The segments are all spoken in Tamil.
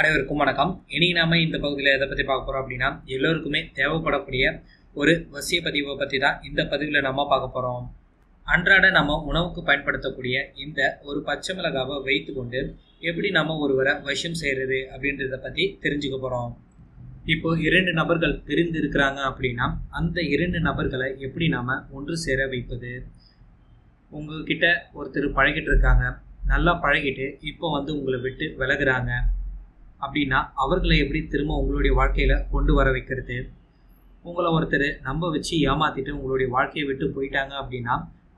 அனைவருக்கும் வணக்கம். இனி நாம இந்த பகுதியில் எதை பற்றி பார்க்க போகிறோம் அப்படின்னா எல்லோருக்குமே தேவைப்படக்கூடிய ஒரு வசிய பதிவை பற்றி தான் இந்த பதிவில் நம்ம பார்க்க போகிறோம் அன்றாட நம்ம உணவுக்கு பயன்படுத்தக்கூடிய இந்த ஒரு பச்சை மிளகாவை வைத்து கொண்டு எப்படி நம்ம ஒருவரை வசியம் செய்கிறது அப்படின்றத பற்றி தெரிஞ்சுக்க போகிறோம் இப்போ இரண்டு நபர்கள் பிரிந்து இருக்கிறாங்க அப்படின்னா அந்த இரண்டு நபர்களை எப்படி நாம ஒன்று சேர வைப்பது? உங்ககிட்ட ஒருத்தர் பழகிட்டு இருக்காங்க. நல்லா பழகிட்டு இப்போ வந்து உங்களை விட்டு விலகுறாங்க. அப்படின்னா அவர்களை எப்படி திரும்ப உங்களுடைய வாழ்க்கையில் கொண்டு வர வைக்கிறது? உங்களை ஒருத்தர் நம்ப வச்சு ஏமாத்திட்டு உங்களுடைய வாழ்க்கையை விட்டு போயிட்டாங்க அப்படின்னா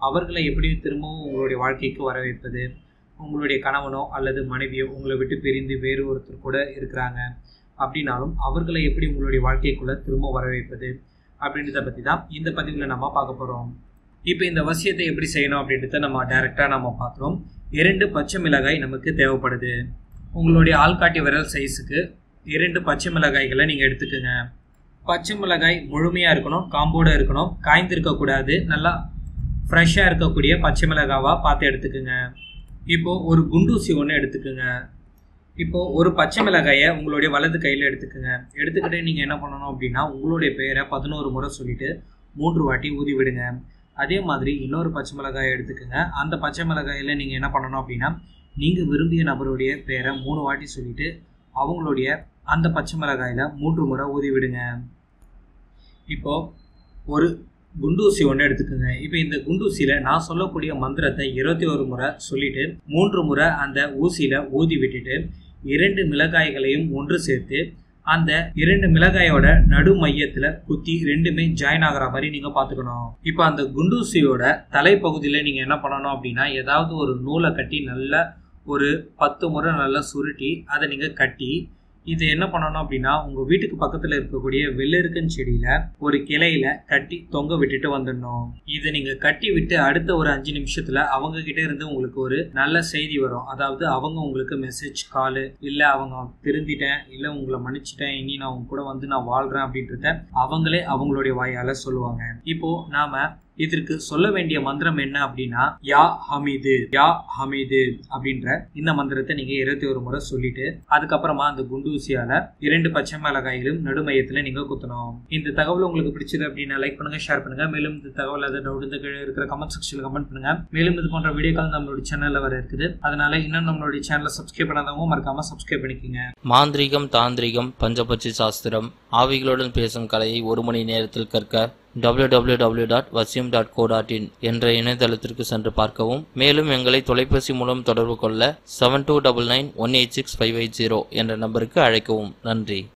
அவர்களை எப்படி திரும்பவும் உங்களுடைய வாழ்க்கைக்கு வர வைப்பது? உங்களுடைய கணவனோ அல்லது மனைவியோ உங்களை விட்டு பிரிந்து வேறு ஒருத்தர் கூட இருக்கிறாங்க அப்படின்னாலும் அவர்களை எப்படி உங்களுடைய வாழ்க்கைக்குள்ளே திரும்ப வர வைப்பது? அப்படின்றத பற்றி தான் இந்த பதிவில் நம்ம பார்க்க போகிறோம் இப்போ இந்த வசியத்தை எப்படி செய்யணும் அப்படின்றத நம்ம டைரெக்டாக நம்ம பார்க்குறோம். இரண்டு பச்சை மிளகாய் நமக்கு தேவைப்படுது. உங்களுடைய ஆள்காட்டி விரல் சைஸுக்கு இரண்டு பச்சை மிளகாய்களை நீங்கள் எடுத்துக்கோங்க. பச்சை மிளகாய் முழுமையாக இருக்கணும் காம்போடு இருக்கணும் காய்ந்திருக்கக்கூடாது நல்லா ஃப்ரெஷ்ஷாக இருக்கக்கூடிய பச்சை மிளகாவாக பார்த்து எடுத்துக்கோங்க. இப்போது ஒரு குண்டூசி ஒன்று எடுத்துக்கோங்க. இப்போது ஒரு பச்சை மிளகாயை உங்களுடைய வலது கையில் எடுத்துக்கோங்க. எடுத்துக்கிட்டு நீங்கள் என்ன பண்ணணும் அப்படின்னா உங்களுடைய பெயரை பதினோரு முறை சொல்லிவிட்டு மூன்று வாட்டி ஊதி விடுங்க. அதே மாதிரி இன்னொரு பச்சை மிளகாயை எடுத்துக்கோங்க. அந்த பச்சை மிளகாயில் நீங்கள் என்ன பண்ணணும் அப்படின்னா நீங்கள் விரும்பிய நபருடைய பேரை மூணு வாட்டி சொல்லிவிட்டு அவங்களுடைய அந்த பச்சை மிளகாயில் மூன்று முறை ஊதி விடுங்க. இப்போது ஒரு குண்டூசி ஒன்று எடுத்துக்கோங்க. இப்போ இந்த குண்டூசியில் நான் சொல்லக்கூடிய மந்திரத்தை இருபத்தி ஒரு முறை சொல்லிட்டு மூன்று முறை அந்த ஊசியில் ஊதி விட்டுட்டு இரண்டு மிளகாய்களையும் ஒன்று சேர்த்து அந்த இரண்டு மிளகாயோட நடு மையத்துல குத்தி ரெண்டுமே ஜாயின் ஆகிற மாதிரி நீங்க பாத்துக்கணும் இப்போ அந்த குண்டூசியோட தலைப்பகுதியில நீங்க என்ன பண்ணணும் அப்படின்னா ஏதாவது ஒரு நூலை கட்டி நல்லா ஒரு பத்து முறை நல்லா சுருட்டி அதை நீங்கள் கட்டி இது என்ன பண்ணணும் அப்படின்னா உங்கள் வீட்டுக்கு பக்கத்தில் இருக்கக்கூடிய வெள்ளெருக்கன் செடியில் ஒரு கிளையில கட்டி தொங்க விட்டுட்டு வந்துடணும். இதை நீங்கள் கட்டி விட்டு அடுத்த ஒரு அஞ்சு நிமிஷத்தில் அவங்க கிட்ட இருந்து உங்களுக்கு ஒரு நல்ல செய்தி வரும். அதாவது அவங்க உங்களுக்கு மெசேஜ் காலு இல்லை அவங்க திருந்திட்டேன் இல்லை உங்களை மன்னிச்சிட்டேன் இனி நான் உங்க கூட வந்து நான் வாழ்கிறேன் அப்படின்றத அவங்களே அவங்களுடைய வாயால் சொல்லுவாங்க. இப்போ நாம இதற்கு சொல்ல வேண்டிய மந்திரம் என்ன அப்படின்னா யா ஹமீது யா ஹமீது அப்படின்ற இந்த மந்திரத்தை நீங்க இருபத்தி ஒரு முறை சொல்லிட்டு அதுக்கப்புறமா அந்த குண்டூசியால இரண்டு பச்சை மிளகாயிலும் நடுமையத்துல நீங்க குத்தணும். இந்த தகவல் உங்களுக்கு பிடிச்சது அப்படின்னா லைக் பண்ணுங்க ஷேர் பண்ணுங்க. மேலும் இந்த தகவல் அதை டவுட் இந்த கீழே இருக்கிற கமெண்ட் செக்ஷன்ல கமெண்ட் பண்ணுங்க. மேலும் இது போன்ற வீடியோக்கள் நம்மளுடைய சேனல்ல வர இருக்குது. அதனால இன்னும் நம்மளுடைய சேனலை சப்ஸ்கிரைப் பண்ணாதவங்க மறக்காம சப்ஸ்கிரைப் பண்ணிக்கோங்க. மாந்திரீகம் தாந்திரிகம் பஞ்சபட்சி சாஸ்திரம் ஆவிகளுடன் பேசும் கலையை ஒரு மணி நேரத்தில் கற்க டபுள்யூ டாட் வசியம் டாட் கோ டாட் இன் என்ற இணையதளத்திற்கு சென்று பார்க்கவும். மேலும் எங்களை தொலைபேசி மூலம் தொடர்பு கொள்ள seven two double nine one eight six five eight zero என்ற நம்பருக்கு அழைக்கவும். நன்றி.